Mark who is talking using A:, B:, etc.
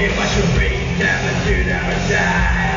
A: If I should be down to do that